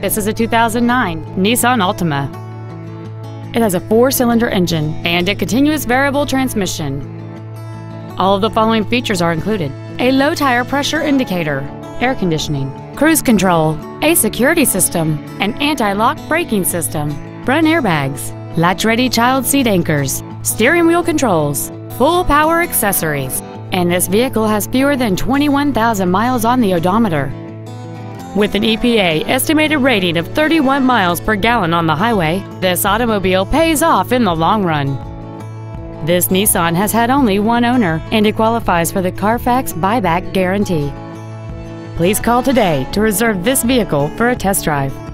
This is a 2009 Nissan Altima. It has a four-cylinder engine and a continuous variable transmission. All of the following features are included. A low tire pressure indicator, air conditioning, cruise control, a security system, an anti-lock braking system, front airbags, latch-ready child seat anchors, steering wheel controls, full power accessories, and this vehicle has fewer than 21,000 miles on the odometer. With an EPA estimated rating of 31 miles per gallon on the highway, this automobile pays off in the long run. This Nissan has had only one owner and it qualifies for the Carfax buyback guarantee. Please call today to reserve this vehicle for a test drive.